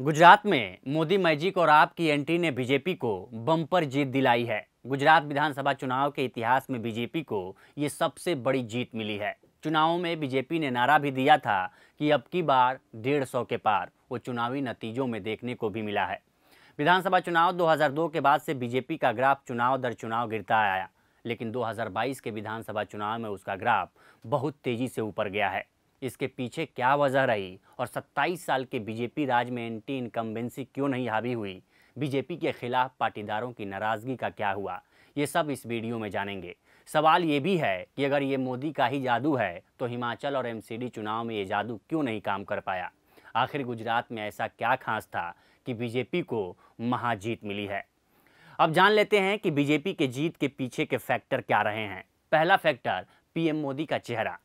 गुजरात में मोदी मैजिक और आपकी एंट्री ने बीजेपी को बम्पर जीत दिलाई है। गुजरात विधानसभा चुनाव के इतिहास में बीजेपी को ये सबसे बड़ी जीत मिली है। चुनावों में बीजेपी ने नारा भी दिया था कि अब की बार डेढ़ सौ के पार वो चुनावी नतीजों में देखने को भी मिला है। विधानसभा चुनाव 2002 के बाद से बीजेपी का ग्राफ चुनाव दर चुनाव गिरता आया, लेकिन 2022 के विधानसभा चुनाव में उसका ग्राफ बहुत तेज़ी से ऊपर गया है। इसके पीछे क्या वजह रही? और 27 साल के बीजेपी राज में एंटी इनकम्बेंसी क्यों नहीं हावी हुई? बीजेपी के खिलाफ पाटीदारों की नाराज़गी का क्या हुआ? ये सब इस वीडियो में जानेंगे। सवाल ये भी है कि अगर ये मोदी का ही जादू है तो हिमाचल और एमसीडी चुनाव में ये जादू क्यों नहीं काम कर पाया? आखिर गुजरात में ऐसा क्या खास था कि बीजेपी को महाजीत मिली है? अब जान लेते हैं कि बीजेपी के जीत के पीछे के फैक्टर क्या रहे हैं। पहला फैक्टर पीएम मोदी का चेहरा।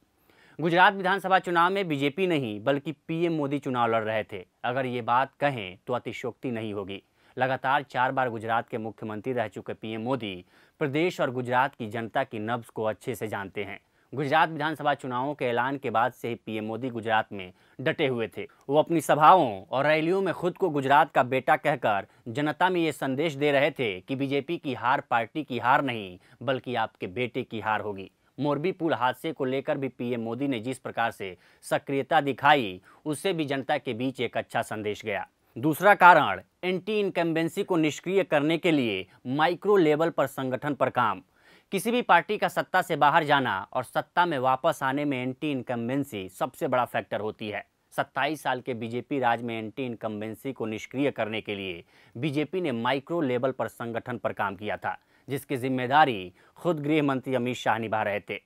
गुजरात विधानसभा चुनाव में बीजेपी नहीं, बल्कि पीएम मोदी चुनाव लड़ रहे थे। अगर ये बात कहें तो अतिशोक्ति नहीं होगी। लगातार चार बार गुजरात के मुख्यमंत्री रह चुके पीएम मोदी, प्रदेश और गुजरात की जनता की नब्ज को अच्छे से जानते हैं। गुजरात विधानसभा चुनावों के ऐलान के बाद से ही पीएम मोदी गुजरात में डटे हुए थे। वो अपनी सभाओं और रैलियों में खुद को गुजरात का बेटा कहकर जनता में ये संदेश दे रहे थे कि बीजेपी की हार पार्टी की हार नहीं, बल्कि आपके बेटे की हार होगी। मोरबी पुल हादसे को लेकर भी पीएम मोदी ने जिस प्रकार से सक्रियता दिखाई, उससे भी जनता के बीच एक अच्छा संदेश गया। दूसरा कारण एंटी इनकम्बेंसी को निष्क्रिय करने के लिए माइक्रो लेवल पर संगठन पर काम। किसी भी पार्टी का सत्ता से बाहर जाना और सत्ता में वापस आने में एंटी इनकम्बेंसी सबसे बड़ा फैक्टर होती है। 27 साल के बीजेपी राज में एंटी इनकम्बेंसी को निष्क्रिय करने के लिए बीजेपी ने माइक्रो लेवल पर संगठन पर काम किया था। जिसकी ज़िम्मेदारी खुद गृह मंत्री अमित शाह निभा रहे थे।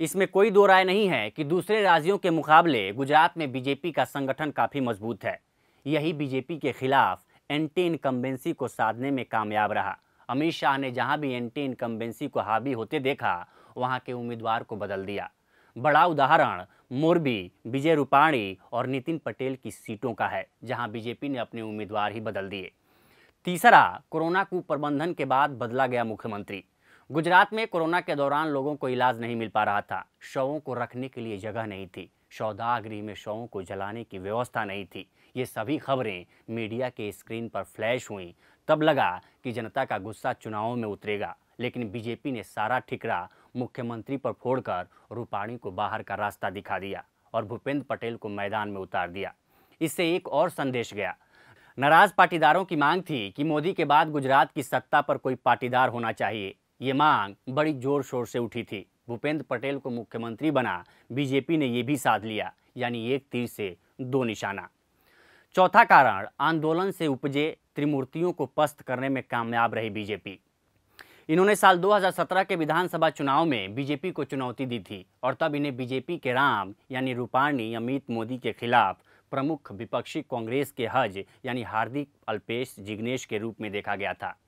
इसमें कोई दो राय नहीं है कि दूसरे राज्यों के मुकाबले गुजरात में बीजेपी का संगठन काफ़ी मज़बूत है। यही बीजेपी के खिलाफ एंटी इनकम्बेंसी को साधने में कामयाब रहा। अमित शाह ने जहाँ भी एंटी इनकम्बेंसी को हावी होते देखा, वहाँ के उम्मीदवार को बदल दिया। बड़ा उदाहरण मोरबी, विजय रूपाणी और नितिन पटेल की सीटों का है, जहाँ बीजेपी ने अपने उम्मीदवार ही बदल दिए। तीसरा, कोरोना कुप्रबंधन के बाद बदला गया मुख्यमंत्री। गुजरात में कोरोना के दौरान लोगों को इलाज नहीं मिल पा रहा था। शवों को रखने के लिए जगह नहीं थी। सौदागृह में शवों को जलाने की व्यवस्था नहीं थी। ये सभी खबरें मीडिया के स्क्रीन पर फ्लैश हुई। तब लगा कि जनता का गुस्सा चुनावों में उतरेगा। लेकिन बीजेपी ने सारा ठिकरा मुख्यमंत्री पर फोड़कर रूपाणी को बाहर का रास्ता दिखा दिया और भूपेंद्र पटेल को मैदान में उतार दिया। इससे एक और संदेश गया। नाराज़ पाटीदारों की मांग थी कि मोदी के बाद गुजरात की सत्ता पर कोई पाटीदार होना चाहिए। ये मांग बड़ी ज़ोर शोर से उठी थी। भूपेंद्र पटेल को मुख्यमंत्री बना, बीजेपी ने ये भी साध लिया, यानी एक तीर से दो निशाना। चौथा कारण, आंदोलन से उपजे त्रिमूर्तियों को पस्त करने में कामयाब रही बीजेपी। इन्होंने साल 2017 के विधानसभा चुनाव में बीजेपी को चुनौती दी थी, और तब इन्हें बीजेपी के राम, यानी रूपाणी, अमित मोदी के खिलाफ प्रमुख विपक्षी कांग्रेस के हज, यानी हार्दिक, अल्पेश, जिग्नेश के रूप में देखा गया था।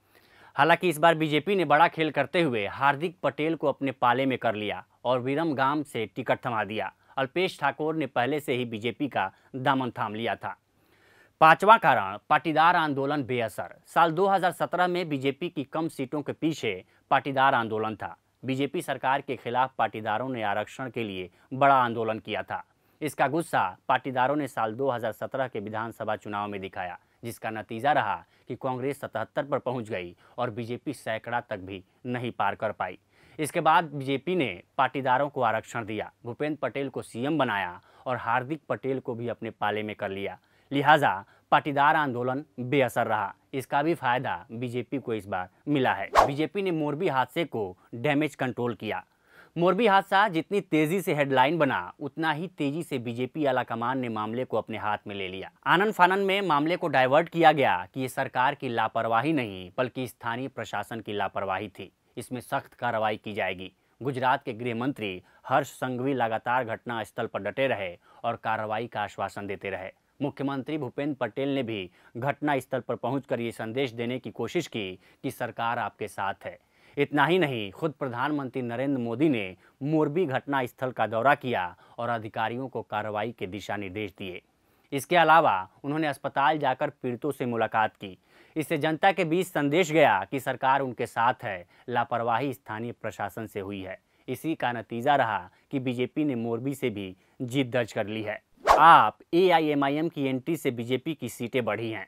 हालाँकि इस बार बीजेपी ने बड़ा खेल करते हुए हार्दिक पटेल को अपने पाले में कर लिया और विरम गाँव से टिकट थमा दिया। अल्पेश ठाकुर ने पहले से ही बीजेपी का दामन थाम लिया था। पांचवा कारण, पाटीदार आंदोलन बेअसर। साल 2017 में बीजेपी की कम सीटों के पीछे पाटीदार आंदोलन था। बीजेपी सरकार के खिलाफ पाटीदारों ने आरक्षण के लिए बड़ा आंदोलन किया था। इसका गुस्सा पाटीदारों ने साल 2017 के विधानसभा चुनाव में दिखाया, जिसका नतीजा रहा कि कांग्रेस सतहत्तर पर पहुँच गई और बीजेपी सैकड़ा तक भी नहीं पार कर पाई। इसके बाद बीजेपी ने पाटीदारों को आरक्षण दिया, भूपेंद्र पटेल को सीएम बनाया और हार्दिक पटेल को भी अपने पाले में कर लिया। लिहाजा पाटीदार आंदोलन बेअसर रहा। इसका भी फ़ायदा बीजेपी को इस बार मिला है। बीजेपी ने मोरबी हादसे को डैमेज कंट्रोल किया। मोरबी हादसा जितनी तेज़ी से हेडलाइन बना, उतना ही तेज़ी से बीजेपी आला कमान ने मामले को अपने हाथ में ले लिया। आनंद फानन में मामले को डाइवर्ट किया गया कि ये सरकार की लापरवाही नहीं, बल्कि स्थानीय प्रशासन की लापरवाही थी। इसमें सख्त कार्रवाई की जाएगी। गुजरात के गृह मंत्री हर्ष संघवी लगातार घटना स्थल पर डटे रहे और कार्रवाई का आश्वासन देते रहे। मुख्यमंत्री भूपेंद्र पटेल ने भी घटना स्थल पर पहुंचकर ये संदेश देने की कोशिश की कि सरकार आपके साथ है। इतना ही नहीं, खुद प्रधानमंत्री नरेंद्र मोदी ने मोरबी घटना स्थल का दौरा किया और अधिकारियों को कार्रवाई के दिशा निर्देश दिए। इसके अलावा उन्होंने अस्पताल जाकर पीड़ितों से मुलाकात की। इससे जनता के बीच संदेश गया कि सरकार उनके साथ है, लापरवाही स्थानीय प्रशासन से हुई है। इसी का नतीजा रहा कि बीजेपी ने मोरबी से भी जीत दर्ज कर ली है। आप एआईएमआईएम की एंट्री से बीजेपी की सीटें बढ़ी हैं।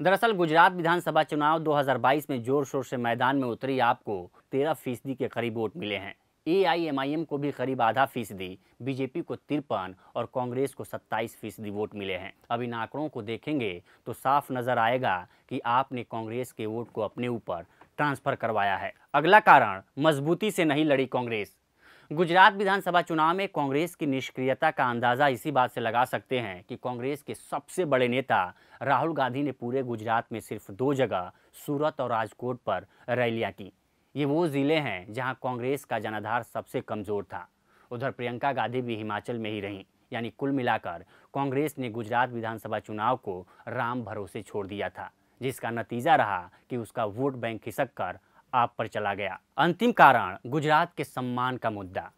दरअसल गुजरात विधानसभा चुनाव 2022 में ज़ोर शोर से मैदान में उतरी आपको 13 फ़ीसदी के करीब वोट मिले हैं। एआईएमआईएम को भी करीब आधा फ़ीसदी बीजेपी को तिरपन और कांग्रेस को 27 फ़ीसदी वोट मिले हैं। अब इन आंकड़ों को देखेंगे तो साफ़ नज़र आएगा कि आपने कांग्रेस के वोट को अपने ऊपर ट्रांसफ़र करवाया है। अगला कारण, मजबूती से नहीं लड़ी कांग्रेस। गुजरात विधानसभा चुनाव में कांग्रेस की निष्क्रियता का अंदाज़ा इसी बात से लगा सकते हैं कि कांग्रेस के सबसे बड़े नेता राहुल गांधी ने पूरे गुजरात में सिर्फ़ दो जगह, सूरत और राजकोट पर रैलियाँ की। ये वो ज़िले हैं जहाँ कांग्रेस का जनाधार सबसे कमज़ोर था। उधर प्रियंका गांधी भी हिमाचल में ही रहीं, यानी कुल मिलाकर कांग्रेस ने गुजरात विधानसभा चुनाव को राम भरोसे छोड़ दिया था, जिसका नतीजा रहा कि उसका वोट बैंक खिसक कर आप पर चला गया। अंतिम कारण, गुजरात के सम्मान का मुद्दा।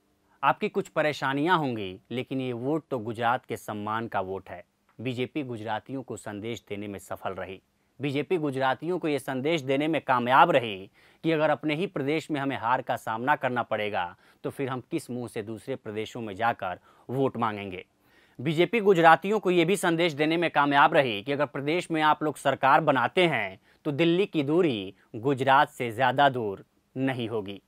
आपकी कुछ परेशानियाँ होंगी, लेकिन ये वोट तो गुजरात के सम्मान का वोट है। बीजेपी गुजरातियों को संदेश देने में सफल रही। बीजेपी गुजरातियों को ये संदेश देने में कामयाब रही कि अगर अपने ही प्रदेश में हमें हार का सामना करना पड़ेगा तो फिर हम किस मुँह से दूसरे प्रदेशों में जाकर वोट मांगेंगे। बीजेपी गुजरातियों को ये भी संदेश देने में कामयाब रही कि अगर प्रदेश में आप लोग सरकार बनाते हैं तो दिल्ली की दूरी गुजरात से ज़्यादा दूर नहीं होगी।